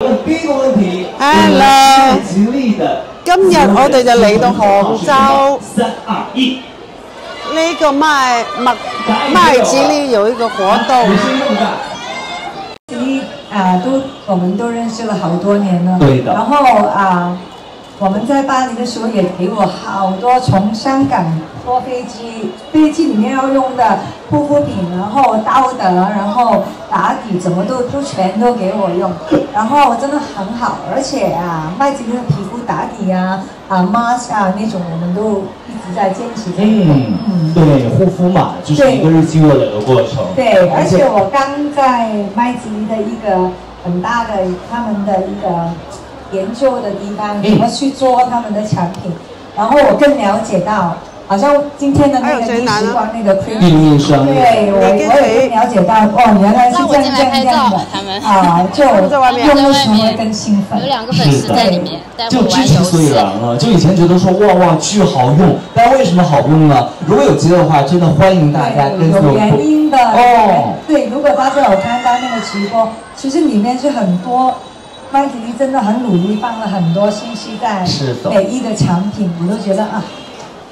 Hello，今日我哋就嚟到杭州，呢個麦麦麦吉利有一個活動。啊，都我们都认识了好多年了。对的然后啊，我们在巴黎的时候也给我好多从香港坐飞机，飞机里面要用的护肤品，然后刀的，然后打底，怎么都都全都给我用，然后真的很好，而且啊，麦吉丽的皮肤打底啊啊 mask 啊那种，我们都一直在坚持嗯。嗯，对，护肤嘛，就是一个日积月累的过程。对，而且我刚在麦吉的一个很大的他们的一个研究的地方，怎么去做他们的产品，然后我更了解到，好像今天的那个历史光那个印霜对我我也了解到，哦，原来是这样这样这样的，啊，就用的时候会更兴奋。有两个粉丝在里面，就儿玩游知其所以戏。然了。就以前觉得说哇哇巨好用，但为什么好用呢？如果有机会的话，真的欢迎大家跟有原因的哦。对，如果大家有看到那个直播，其实里面是很多。麦吉丽真的很努力，放了很多心思在是的每一个产品，我都觉得啊，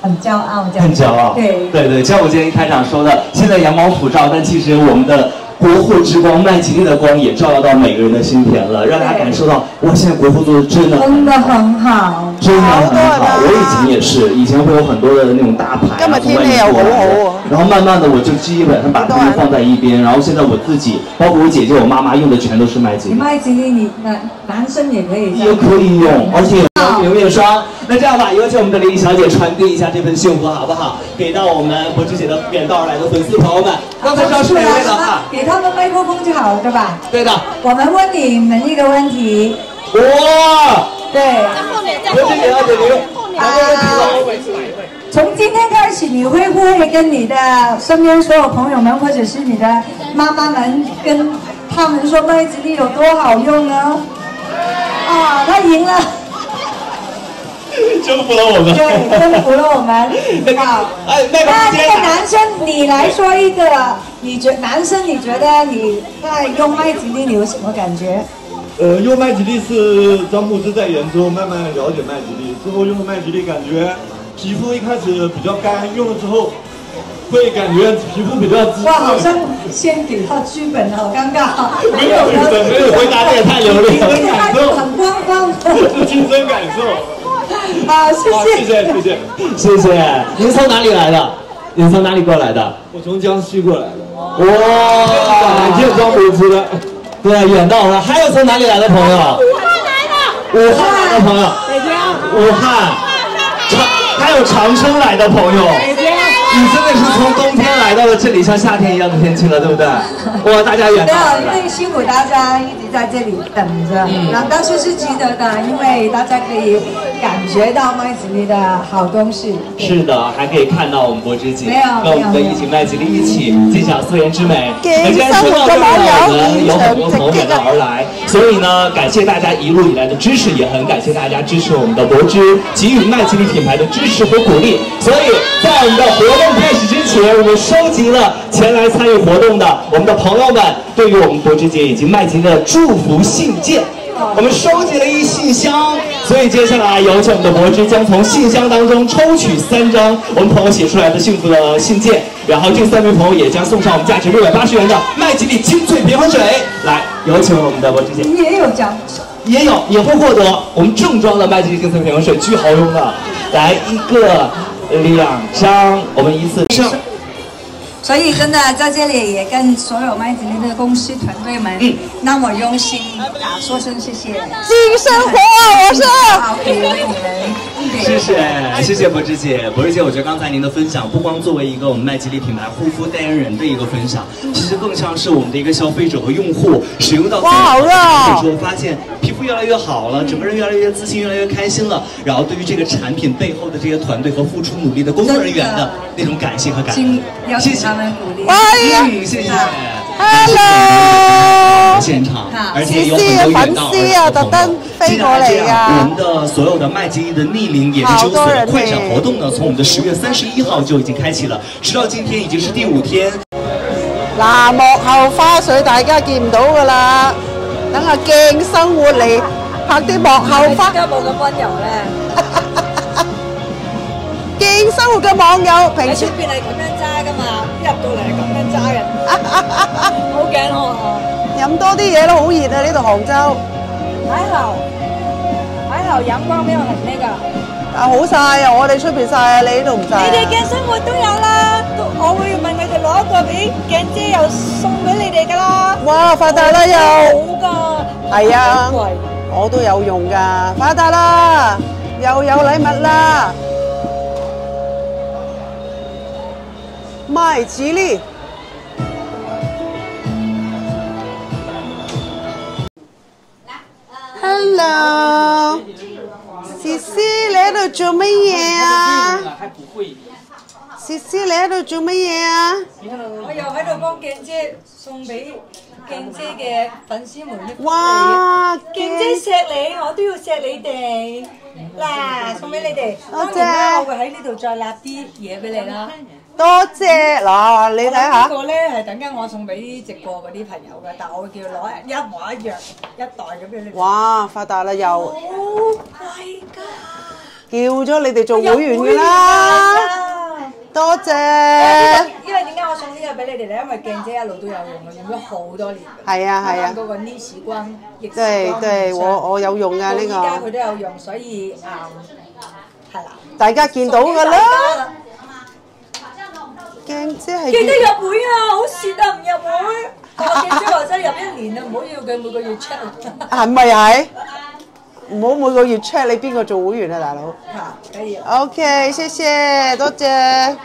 很骄傲这样。很骄傲。对对对，就像我今天一开场说的，现在羊毛普照，但其实我们的国货之光麦吉丽的光也照耀到每个人的心田了，让大家感受到哇，现在国货做的真的真的很好。真的很好，我以前也是，以前会有很多的那种大牌啊从外面过来的，然后慢慢的我就基本上把它们放在一边，然后现在我自己，包括我姐姐、我妈妈用的全都是麦吉丽。麦吉丽，你男男生也可以。也可以用，而且有有面霜。那这样吧，有请我们的林小姐传递一下这份幸福，好不好？给到我们博芝姐的远道而来的粉丝朋友们。刚才说是哪位的啊？给他们麦克风就好了，对吧？对的。我们问你们一个问题。哇！对。后面在博芝姐要给您啊，从今天开始，你会不会跟你的身边所有朋友们，或者是你的妈妈们，跟他们说麦吉丽有多好用呢？啊，他赢了，征服了我们。对，征服了我们。好，哎，那个那那个男生，你来说一个，你觉男生你觉得你在用麦吉丽，你有什么感觉？呃，用麦吉丽是张牧之在研究，慢慢了解麦吉丽之后用麦吉丽，感觉皮肤一开始比较干，用了之后会感觉皮肤比较滋哇，好像。先给他剧本，好尴尬。没有剧本，没有回答的也太流利了，你感受，很官方。是亲身感受。好，谢，谢。谢谢谢谢。谢谢。您从哪里来的？您从哪里过来的？我从江西过来的，哇，见张牧之的。对，远道而来。还有从哪里来的朋友？武汉来的武汉来的朋友。北京。武汉。长，还有长春来的朋友。北京你真的是从冬天来到了这里，像夏天一样的天气了，对不对？哇，大家远没有，因道而来。为辛苦大家一直在这里等着，然后但是是值得的，因为大家可以感觉到麦吉丽的好东西。是的，还可以看到我们柏芝姐没有跟我们的一起麦吉丽一起尽享素颜之美。给那既然说到这我们有很多朋友这个远道而来，所以呢，感谢大家一路以来的支持，也很感谢大家支持我们的柏芝，给予麦吉丽品牌的支持和鼓励。所以在我们的活动开始之前，我们收集了前来参与活动的我们的朋友们对于我们柏芝姐以及麦吉丽的祝福信件。我们收集了一信箱，所以接下来有请我们的柏芝将从信箱当中抽取三张我们朋友写出来的幸福的信件，然后这三位朋友也将送上我们价值六百八十元的麦吉丽清脆平衡水。来，有请我们的柏芝姐。你也有奖，也有也会获得我们正装的麦吉丽精粹平衡水，巨好用的。来一个、两张，我们一次上。所以真的在这里也跟所有麦子里的公司团队们那么用心啊，说声谢谢。新生活，我是。好，可以为你们。谢谢，谢谢博芝姐。博芝姐，我觉得刚才您的分享，不光作为一个我们麦吉丽品牌护肤代言人的一个分享，其实更像是我们的一个消费者和用户使用到哇好热哦之后，发现皮肤越来越好了，整个人越来越自信，越来越开心了。然后对于这个产品背后的这些团队和付出努力的工作人员的那种感谢和感请恩，邀请他。们鼓励。欢迎嗯，谢谢。Hello 现场好，而且有。粉丝啊特登飛過嚟㗎既然這樣我们的所有的麦吉麗的逆龄研究所的快闪活动呢，从我们的十月三十一号就已经开启了，直到今天已经是第五天。嗱，幕後花絮大家見唔到噶啦，等阿鏡生活嚟拍啲幕後花。而家冇咁温柔咧。鏡生活嘅網友平時喺出邊係咁樣揸噶嘛，入到嚟係咁樣揸人，好頸渴啊！飲多啲嘢咯，好熱啊！呢度杭州還好，還好陽光沒有很那個。啊好曬啊！我哋出邊曬啊，你呢度唔曬啊。你哋嘅生活都有啦，都我會問佢哋攞一個俾鏡姐，又送俾你哋噶啦。哇！發達啦又，好噶，係啊，我都有用㗎，發達啦，又有禮物啦，麥吉利。Hello，思思你喺度做乜嘢啊？还不会。思思你喺度做乜嘢啊？我又喺度幫鏡姐送俾鏡姐嘅粉絲們啲福利。哇！鏡姐錫你，我都要錫你哋。嗱，送俾你哋。多謝當然啦，我會喺呢度再立啲嘢俾你啦。多謝嗱，你睇下呢下，個咧係等緊我送俾直播嗰啲朋友嘅，但我會叫攞一模一樣一袋咁俾你哋。哇！發達啦又好貴㗎！叫咗你哋做會員㗎啦，多謝。因為點解我送呢個俾你哋咧？因為鏡姐一路都有用嘅，用咗好多年㗎。係啊係啊嗰個呢時光，逆時光對對，互相我我有用㗎呢個依家佢，都有用，所以啊係啦。大家見到㗎啦。送俾鏡姐係記得入會啊！好蝕啊，唔入會。我鏡姐話齋入一年啊，唔好要佢每個月 check。係咪係？唔好每個月 check 你邊個做會員啊，大佬。嚇，可以。OK，謝謝，多謝。